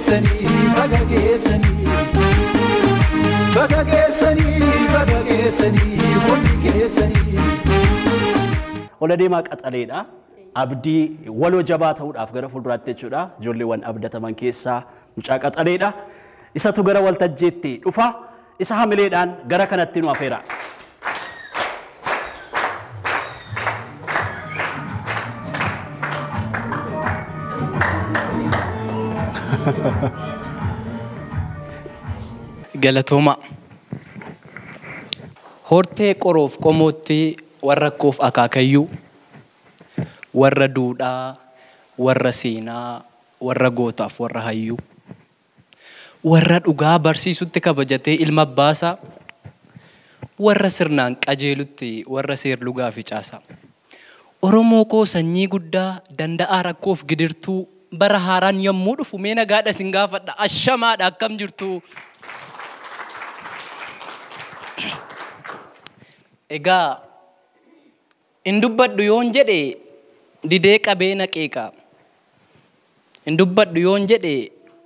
geessanii baga geessanii baga geessanii baga geessanii hundi keessanii. Ola deemaa qaxaleedha. Abdii waloo jabaa ta'uudhaaf gara fuulduraatti jechuudha. Ijoolleewwan abdataman keessaa mucaa qaxaleedha. Isatu gara waltajjiitti dhufa. Isa hamileedhaan gara kanatti nu afeera. Galatooma. Hortee qoroof qomootti warra koof akaakayyuu, warra duudhaa, warra seenaa, warra gootaaf warra hayyuu, warra dhugaa barsiisutti kabajatee ilma abbaasaa, warra sirnaan qajeelutti warra seerlugaa fi caasaa. Oromoo koo sanyii guddaa danda'aa rakkoof gidirtuu bara haaraan yommuu dhufu mee nagaadha sin gaafadha ashamaadha akkam jirtu. Egaa hin dubbadhu yoon jedhe didee qabee na qeeqaa. Hin dubbadhu yoon jedhe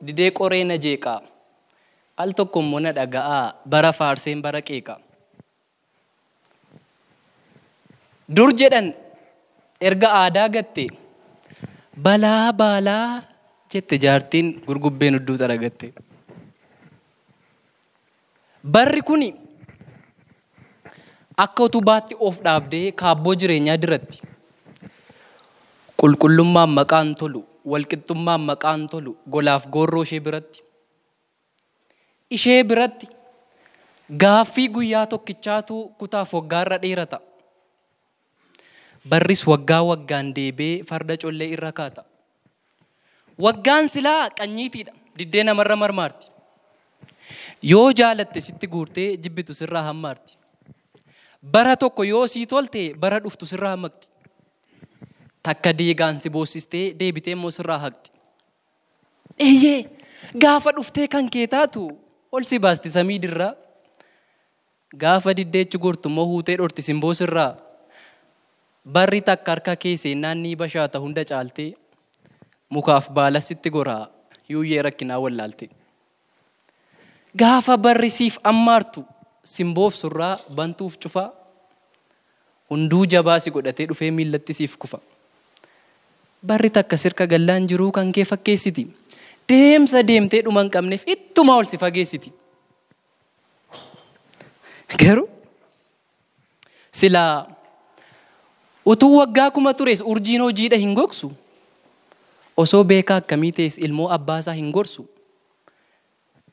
didee qoree na jeeqaa. Al tokko immoo na dhaga'aa bara faarseen bara qeeqaa. Dur jedhan erga aadaa gatte balaa baalaa jette jaartiin gurgubbeen hudduu xaragatte. Barri kuni akka utubaatti of dhaabdee kaabboo jireenyaa diratti. Qulqullummaan maqaan tolu, walqixxummaan maqaan tolu, golaaf goorroo ishee biratti. Ishee biratti gaaffii guyyaa tokkichaatu kutaaf waggaarra dheerata. Barris waggaa waggaan deebee farda collee irra kaata. Waggaan silaa qanyiitiidha. Diddee namarra marmaarti. Yoo jaalatte sitti guurtee jibbitu sirraa hammaarti. Bara tokko yoo sii tolte bara dhuftu sirraa hammaqti. Takka deegaan si boossistee deebitee immoo sirraa haqxi. Eeyyee gaafa dhuftee kan kee taatu ol si baasti samii dirraa. Gaafa diddeechi gortu immoo huutee dhorti simboo sirraa. Barri takka harka kee seennaan ni bashaata hunda caaltee mukaaf baala sitti goraa yuuyyee rakkinaa wallaalte. Gaafa barri siif ammaartu simboof surraa bantuuf cufaa hunduu jabaa si godhatee dhufee miillatti siif kufa. Barri takka sirka gallaan jiruu kan kee fakkeessiti. Deemsa deemtee dhuma hin qabneef ittuma ol si fageessiti. Garuu silaa utuu waggaa kuma tures urjiin hojiidha hin gogsu. Osoo beekaa akkamii ta'es ilmoo abbaasaa hin gorsu.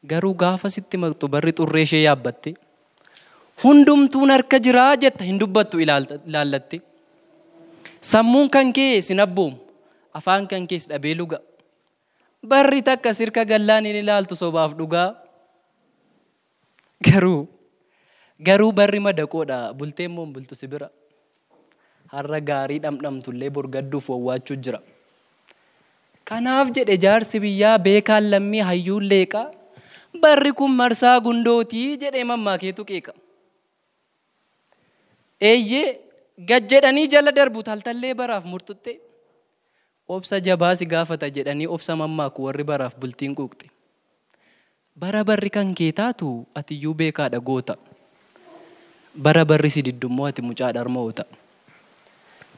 Garuu gaafa sitti maqxu barri xurree ishee yaabbatte. Hundumtuun harka jiraa jetta hin dubbattu ilaallatte. Sammuun kan kee sin abboomu. Afaan kan kees dhabee luga. Barri takka sirka gallaan hin ilaaltu sobaaf dhugaa. Garuu garuu barri madaqoodha bultee immoo bultu si bira. Har'a gaarii dhamdhamtullee borgadduuf wawwaachuu jira. Kanaaf jedhe jaarsi biyyaa beekaan lammii hayyuun leeqaa. Barri kun marsaa gundootii jedhee mammaakeetu qeeqa. Eeyyee gad jedhanii jala darbu taltallee baraaf murtutte. Obsa jabaa si gaafata jedhanii obsa mammaaku warri baraaf bultiin quuqxe. Bara barri kan kee taatu atiyyuu beekaadha goota. Bara barri si diddummoo ati mucaa dharmoota.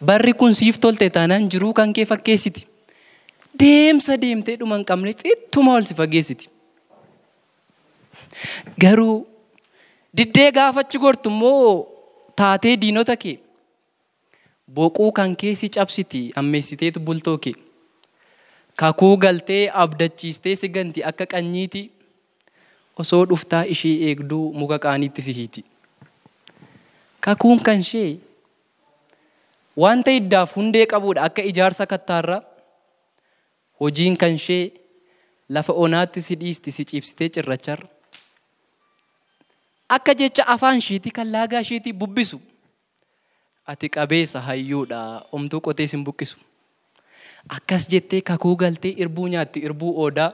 Barri kun siif tolte taanaan jiruu kan kee fakkeessiti. Deemsa deemtee dhuma hin qabneef ittuma ol si fageessiti. Garuu diddee gaafachi gortu immoo taatee diinota kee boquu kan kee si cabsiti ammeessiteetu bultoo kee. Kakuu galtee abdachiistee si ganti akka qanyiiti osoo dhuftaa ishee eegduu muka qaaniitti si hiiti. Kakuun kan ishee wanta iddaaf hundee qabuudha akka ijaarsa kattaarraa. Hojiin kan ishee lafa onaatti si dhiisti si ciibsitee cirracharra. Akka jecha afaan isheetii kan laagaa isheetii bubbisu. Ati qabeessa hayyuudha omtuu qotee sin buqqisu. Akkas jettee kakuu galtee irbuu nyaatti irbuu oodaa.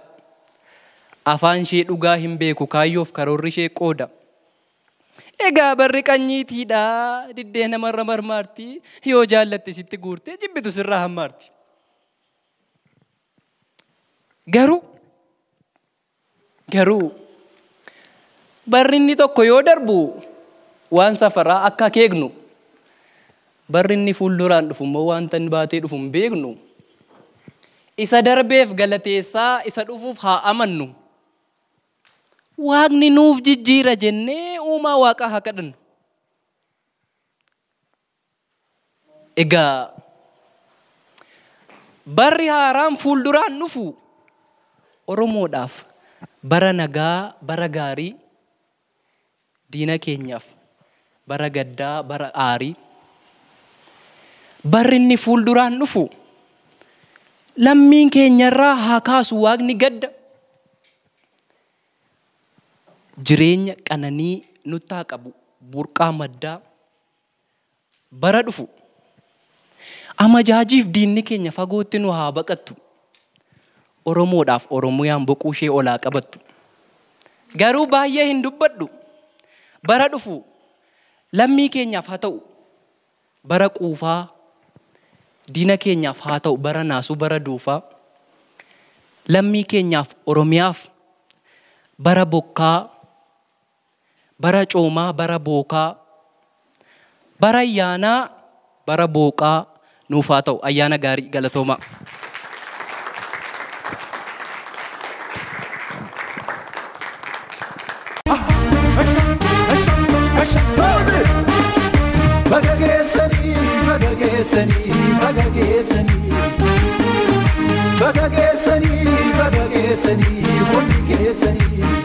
Afaan ishee dhugaa hin beeku kaayyoof karoorri ishee qooda. Egaa barri qanyiitiidha diddee namarra marmaarti yoo jaallatte sitti guurtee jibbitu sirraa hammaarti. Garuu Garuu barri inni tokko yoo darbu waan safaraa akka akeeknu barri inni fuulduraan dhufu immoo wanta inni baatee dhufu hin beeknu. Isa darbeef galateessaa isa dhufuuf haa amannu. Waaqni nuuf jijjiira jennee uumaa waaqaa haa kadhannu. Egaa barri haaraan fuulduraan dhufu Oromoodhaaf bara nagaa, bara gaarii, diina keenyaaf bara gaddaa, bara aarii. Barri inni fuulduraan dhufu lammiin keenyarraa haa kaasu waaqni gadda. Jireenya qananii nutti haa qabu burqaa maddaa bara dhufu. Amajaajiif diinni keenya fagootti nu haa baqattu. Oromoodhaaf Oromiyaan boquu ishee olaa qabattu. Garuu baay'ee hin dubbadhu. Bara dhufu lammii keenyaaf haa ta'u bara quufaa diina keenyaaf haa ta'u bara naasuu bara duufaa lammii keenyaaf Oromiyaaf bara bokkaa bara coomaa bara bookaa bara ayyaanaa bara booqaa nuuf haa ta'u ayyaana gaarii galatoomaa. Baga geessanii, baga geessanii, baga geessanii. Baga geessanii, baga geessanii, hundi keessanii.